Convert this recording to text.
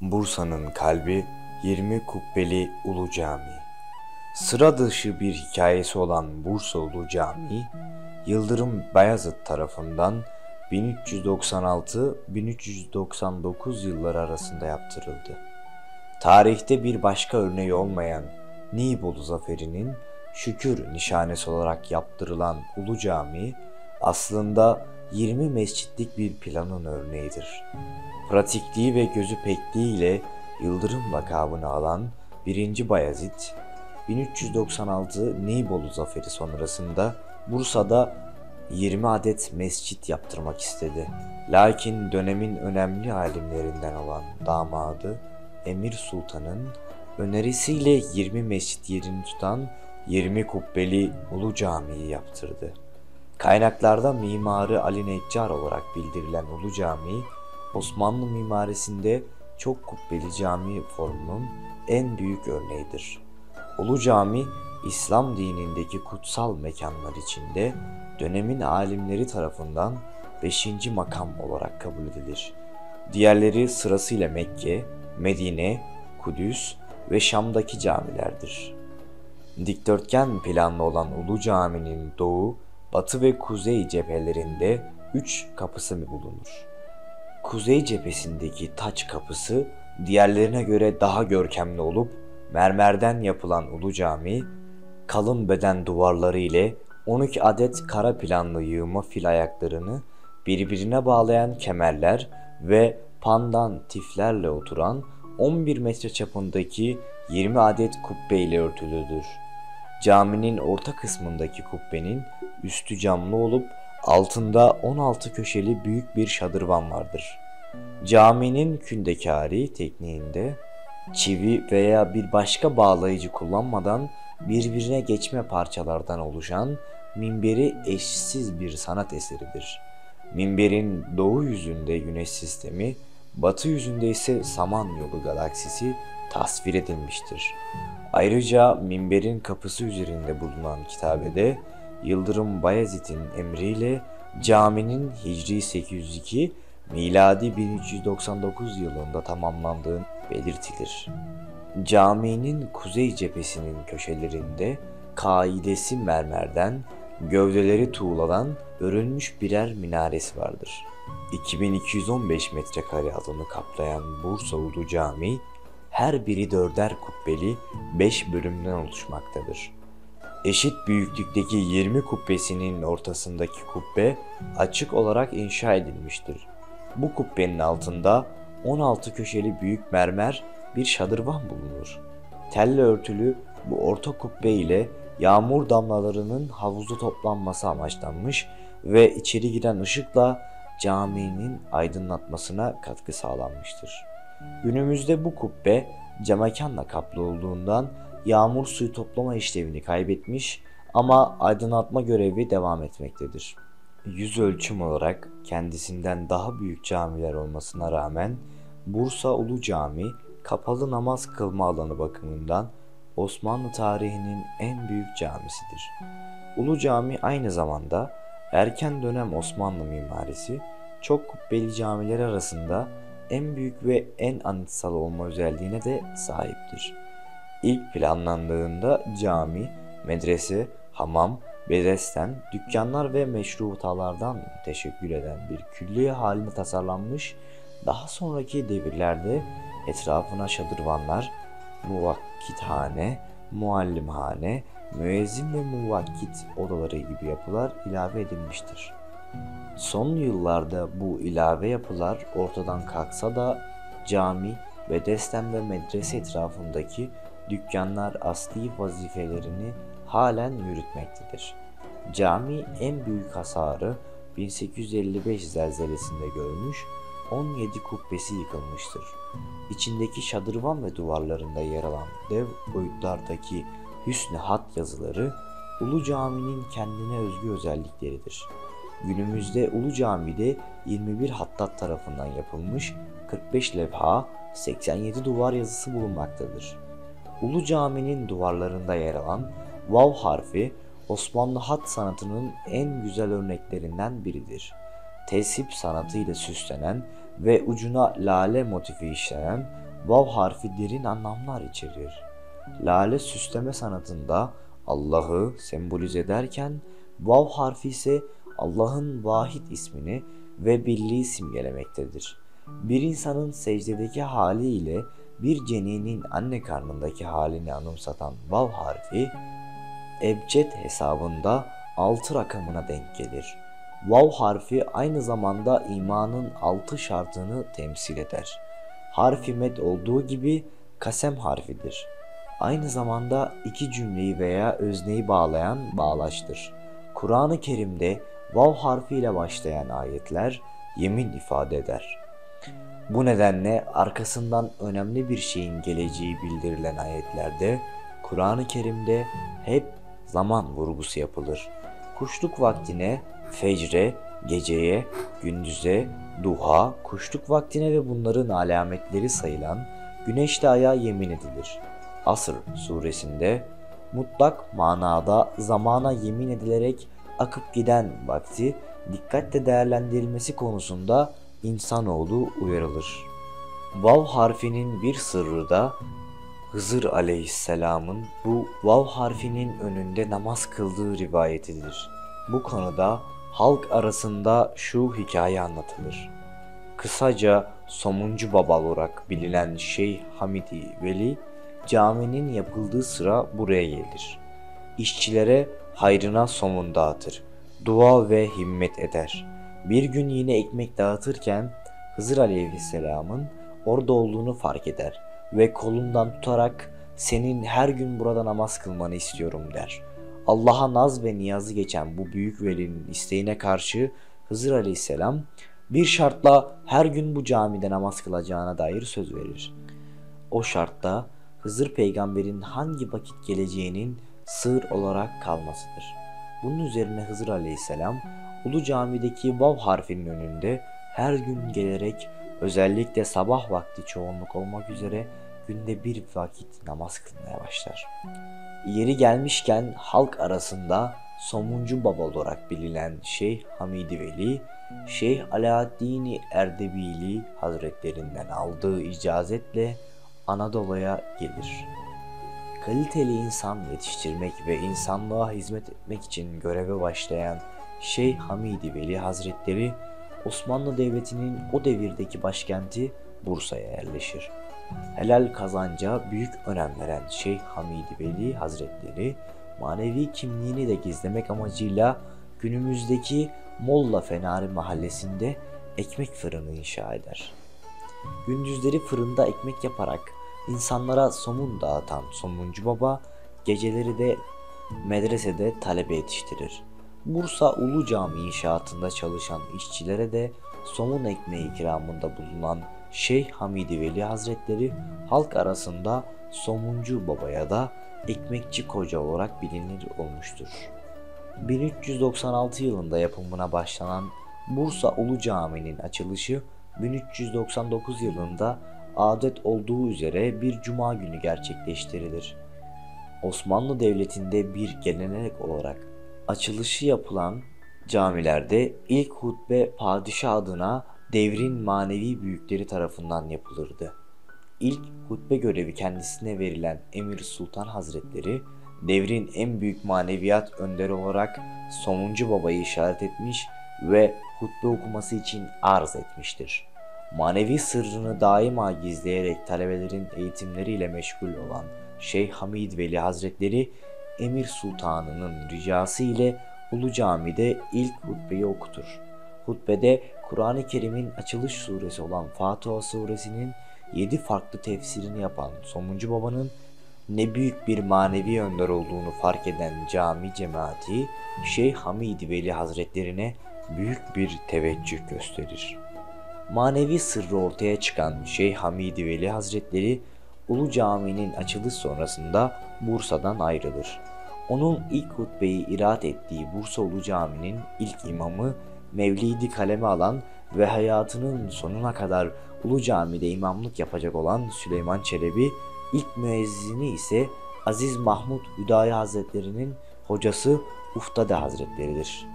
Bursa'nın kalbi 20 kubbeli Ulu Cami. Sıra dışı bir hikayesi olan Bursa Ulu Camii, Yıldırım Bayezid tarafından 1396-1399 yılları arasında yaptırıldı. Tarihte bir başka örneği olmayan Nibolu Zaferi'nin şükür nişanesi olarak yaptırılan Ulu Cami aslında 20 mescitlik bir planın örneğidir. Pratikliği ve gözü pekliği ile Yıldırım lakabını alan 1. Bayezid, 1396 Nibolu Zaferi sonrasında Bursa'da 20 adet mescit yaptırmak istedi. Lakin dönemin önemli alimlerinden olan damadı Emir Sultan'ın önerisiyle 20 mescit yerini tutan 20 kubbeli Ulu Cami'yi yaptırdı. Kaynaklarda mimarı Ali Neccar olarak bildirilen Ulu Cami, Osmanlı mimarisinde çok kubbeli cami formunun en büyük örneğidir. Ulu Cami, İslam dinindeki kutsal mekanlar içinde dönemin alimleri tarafından 5. makam olarak kabul edilir. Diğerleri sırasıyla Mekke, Medine, Kudüs ve Şam'daki camilerdir. Dikdörtgen planlı olan Ulu Cami'nin doğu, batı ve kuzey cephelerinde üç kapısı bulunur. Kuzey cephesindeki taç kapısı diğerlerine göre daha görkemli olup mermerden yapılan Ulu Cami, kalın beden duvarları ile 12 adet kara planlı yığma fil ayaklarını birbirine bağlayan kemerler ve pandan tiflerle oturan 11 metre çapındaki 20 adet kubbe ile örtülüdür. Caminin orta kısmındaki kubbenin üstü camlı olup altında 16 köşeli büyük bir şadırvan vardır. Caminin kündekari tekniğinde çivi veya bir başka bağlayıcı kullanmadan birbirine geçme parçalardan oluşan minberi eşsiz bir sanat eseridir. Minberin doğu yüzünde güneş sistemi, batı yüzünde ise Samanyolu galaksisi tasvir edilmiştir. Ayrıca minberin kapısı üzerinde bulunan kitabede Yıldırım Bayezid'in emriyle caminin Hicri 802 miladi 1399 yılında tamamlandığı belirtilir. Caminin kuzey cephesinin köşelerinde kaidesi mermerden, gövdeleri tuğladan örülmüş birer minaresi vardır. 2215 metrekare alanı kaplayan Bursa Ulu Camii, her biri dörder kubbeli 5 bölümden oluşmaktadır. Eşit büyüklükteki 20 kubbesinin ortasındaki kubbe açık olarak inşa edilmiştir. Bu kubbenin altında 16 köşeli büyük mermer bir şadırvan bulunur. Telle örtülü bu orta kubbe ile yağmur damlalarının havuzu toplanması amaçlanmış ve içeri giren ışıkla caminin aydınlatmasına katkı sağlanmıştır. Günümüzde bu kubbe camekanla kaplı olduğundan yağmur suyu toplama işlevini kaybetmiş ama aydınlatma görevi devam etmektedir. Yüz ölçüm olarak kendisinden daha büyük camiler olmasına rağmen Bursa Ulu Cami kapalı namaz kılma alanı bakımından Osmanlı tarihinin en büyük camisidir. Ulu Cami aynı zamanda erken dönem Osmanlı mimarisi çok kubbeli camiler arasında en büyük ve en anıtsal olma özelliğine de sahiptir. İlk planlandığında cami, medrese, hamam, bedesten, dükkanlar ve meşrutalardan teşekkür eden bir külliye halinde tasarlanmış, daha sonraki devirlerde etrafına şadırvanlar, muvakkithane, muallimhane, müezzin ve muvakkit odaları gibi yapılar ilave edilmiştir. Son yıllarda bu ilave yapılar ortadan kalksa da cami, bedesten ve medrese etrafındaki dükkanlar asli vazifelerini halen yürütmektedir. Cami en büyük hasarı 1855 zelzelesinde görmüş, 17 kubbesi yıkılmıştır. İçindeki şadırvan ve duvarlarında yer alan dev boyutlardaki hüsnü hat yazıları Ulu Cami'nin kendine özgü özellikleridir. Günümüzde Ulu Cami'de 21 hattat tarafından yapılmış 45 levha, 87 duvar yazısı bulunmaktadır. Ulu Cami'nin duvarlarında yer alan vav harfi Osmanlı hat sanatının en güzel örneklerinden biridir. Tesip sanatıyla süslenen ve ucuna lale motifi işlenen vav harfi derin anlamlar içerir. Lale süsleme sanatında Allah'ı sembolize ederken vav harfi ise Allah'ın vahid ismini ve birliği simgelemektedir. Bir insanın secdedeki hali ile bir ceninin anne karnındaki halini anımsatan vav harfi ebced hesabında 6 rakamına denk gelir. Vav harfi aynı zamanda imanın 6 şartını temsil eder. Harfi med olduğu gibi kasem harfidir. Aynı zamanda iki cümleyi veya özneyi bağlayan bağlaçtır. Kur'an-ı Kerim'de vav harfiyle başlayan ayetler yemin ifade eder. Bu nedenle arkasından önemli bir şeyin geleceği bildirilen ayetlerde Kur'an-ı Kerim'de hep zaman vurgusu yapılır. Kuşluk vaktine, fecre, geceye, gündüze, duha, kuşluk vaktine ve bunların alametleri sayılan güneşli aya yemin edilir. Asr suresinde mutlak manada zamana yemin edilerek akıp giden vakti dikkatle değerlendirilmesi konusunda insanoğlu uyarılır. Vav harfinin bir sırrı da Hızır aleyhisselamın bu vav harfinin önünde namaz kıldığı rivayetidir. Bu konuda halk arasında şu hikaye anlatılır. Kısaca Somuncu Baba olarak bilinen Şeyh Hamidi Veli caminin yapıldığı sıra buraya gelir. İşçilere hayrına somun dağıtır. Dua ve himmet eder. Bir gün yine ekmek dağıtırken Hızır Aleyhisselam'ın orada olduğunu fark eder ve kolundan tutarak senin her gün burada namaz kılmanı istiyorum der. Allah'a naz ve niyazı geçen bu büyük velinin isteğine karşı Hızır Aleyhisselam bir şartla her gün bu camide namaz kılacağına dair söz verir. O şartta Hızır peygamberin hangi vakit geleceğinin sır olarak kalmasıdır. Bunun üzerine Hızır aleyhisselam Ulu Cami'deki vav harfinin önünde her gün gelerek özellikle sabah vakti çoğunluk olmak üzere günde bir vakit namaz kılmaya başlar. Yeri gelmişken halk arasında Somuncu Baba olarak bilinen Şeyh Hamidi Veli, Şeyh Alaaddin Erdebili Hazretlerinden aldığı icazetle Anadolu'ya gelir. Kaliteli insan yetiştirmek ve insanlığa hizmet etmek için göreve başlayan Şeyh Hamidi Veli Hazretleri Osmanlı Devleti'nin o devirdeki başkenti Bursa'ya yerleşir. Helal kazanca büyük önem veren Şeyh Hamidi Veli Hazretleri manevi kimliğini de gizlemek amacıyla günümüzdeki Molla Fenari mahallesinde ekmek fırını inşa eder. Gündüzleri fırında ekmek yaparak insanlara somun dağıtan somuncu baba geceleri de medresede talebe yetiştirir. Bursa Ulu Cami inşaatında çalışan işçilere de somun ekmeği ikramında bulunan Şeyh Hamidi Veli Hazretleri halk arasında somuncu babaya da ekmekçi koca olarak bilinir olmuştur. 1396 yılında yapımına başlanan Bursa Ulu Cami'nin açılışı 1399 yılında adet olduğu üzere bir cuma günü gerçekleştirilir. Osmanlı Devleti'nde bir gelenek olarak açılışı yapılan camilerde ilk hutbe padişah adına devrin manevi büyükleri tarafından yapılırdı. İlk hutbe görevi kendisine verilen Emir Sultan Hazretleri devrin en büyük maneviyat önderi olarak Somuncu Baba'yı işaret etmiş ve hutbe okuması için arz etmiştir. Manevi sırrını daima gizleyerek talebelerin eğitimleriyle meşgul olan Şeyh Hamid Veli Hazretleri Emir Sultanı'nın ricası ile Ulu Cami'de ilk hutbeyi okutur. Hutbede Kur'an-ı Kerim'in açılış suresi olan Fatiha suresinin 7 farklı tefsirini yapan Somuncu Baba'nın ne büyük bir manevi önder olduğunu fark eden cami cemaati Şeyh Hamid Veli Hazretlerine büyük bir teveccüh gösterir. Manevi sırrı ortaya çıkan Şeyh Hamid Veli Hazretleri Ulu Cami'nin açılış sonrasında Bursa'dan ayrılır. Onun ilk hutbeyi iraat ettiği Bursa Ulu Cami'nin ilk imamı Mevlidi kaleme alan ve hayatının sonuna kadar Ulu Cami'de imamlık yapacak olan Süleyman Çelebi, ilk müezzini ise Aziz Mahmud Hüdayi Hazretleri'nin hocası Uftade Hazretleri'dir.